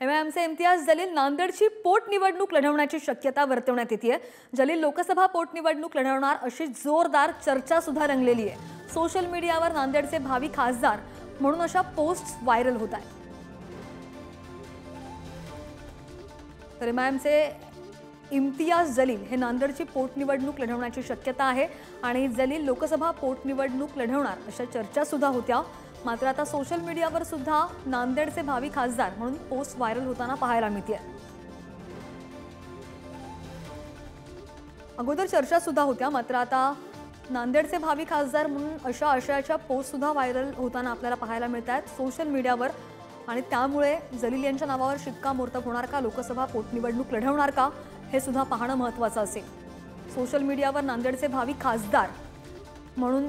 एमआयएमचे इम्तियाज जलील नांदेडची पोटनिवडणूक लढवण्याची शक्यता वर्तवण्यात येते जलील लोकसभा पोटनिवडणूक लढवणार अशी जोरदार चर्चा सुद्धा रंगलेली आहे. सोशल मीडियावर नांदेडचे भावी खासदार म्हणून अशा पोस्ट व्हायरल होत आहेत. तर एमआयएमचे इम्तियाज जलील हे नांदेडची पोटनिवडणूक लढवण्याची शक्यता आहे आणि जलील लोकसभा पोटनिवडणूक लढवणार अशा चर्चा सुद्धा होत्या. मात्र आता सोशल मीडियावर सुद्धा नांदेडचे भावी खासदार म्हणून पोस्ट व्हायरल होताना पाहायला मिळते अगोदर चर्चा सुद्धा होत्या मात्र आता नांदेडचे भावी खासदार म्हणून अशा आशयाच्या पोस्ट सुद्धा व्हायरल होताना आपल्याला पाहायला मिळत आहेत सोशल मीडियावर आणि त्यामुळे जलील यांच्या नावावर शिक्कामोर्तब होणार का लोकसभा पोटनिवडणूक लढवणार का हे सुद्धा पाहणं महत्त्वाचं असेल. सोशल मीडियावर नांदेडचे भावी खासदार म्हणून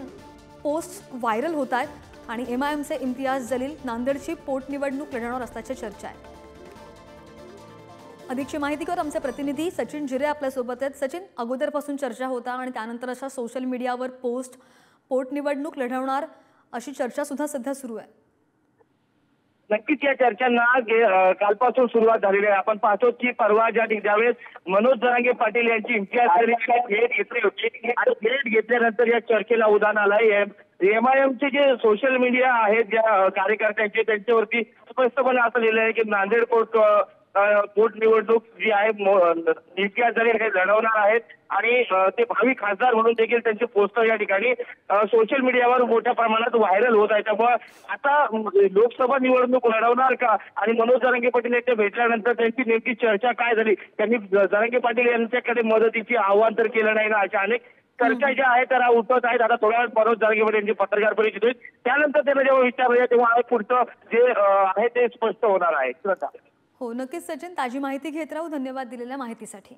पोस्ट व्हायरल होत आहेत आणि एम आय एमचे इम्तियाज जलील नांदेडची पोटनिवडणूक लढवणार असल्याची चर्चा आहे. अधिकची माहिती कर आमचे प्रतिनिधी सचिन जिरे आपल्यासोबत आहेत. सचिन अगोदरपासून चर्चा होता आणि त्यानंतर अशा सोशल मीडियावर पोस्ट पोटनिवडणूक लढवणार अशी चर्चासुद्धा सध्या सुरू आहे. नक्कीच या चर्चांना कालपासून सुरुवात झालेली आहे. आपण पाहतो की परवा ज्या ज्यावेळेस मनोज जरांगे पाटील यांची इम्तियाज भेट घेतली होती आणि भेट घेतल्यानंतर या चर्चेला उदाहरण आलंय एमआयएमचे जे सोशल मीडिया आहेत ज्या कार्यकर्त्यांचे त्यांच्यावरती स्पष्टपणे असं लिहिलं आहे की नांदेड कोर्ट पोटनिवडणूक जी आहे हे लढवणार आहेत. आणि ते भावी खासदार म्हणून देखील त्यांचे पोस्टर या ठिकाणी सोशल मीडियावर मोठ्या प्रमाणात व्हायरल होत आहे. त्यामुळे आता लोकसभा निवडणूक लढवणार का? आणि मनोज जरांगे पाटील यांच्या भेटल्यानंतर त्यांची नेमकी चर्चा काय झाली? त्यांनी जरांगे पाटील यांच्याकडे मदतीची आव्हान तर केलं नाही ना अशा अनेक चर्चा ज्या आहेत त्या उठत आहेत. आता थोड्या वेळ मनोज जरांगे पाटील यांची पत्रकार परिषद होईल. त्यानंतर त्यांना जेव्हा विचारलं तेव्हा पुढचं जे आहे ते स्पष्ट होणार आहे. श्रद्धा. हो नक्कीच सचिन ताजी माहिती घेत राहू. धन्यवाद दिलेल्या माहितीसाठी.